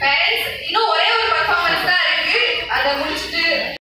Parents இன்னும் ஒரே ஒரு பர்ஃபார்மன்ஸ் தான் இருக்கு. அதை முடிச்சு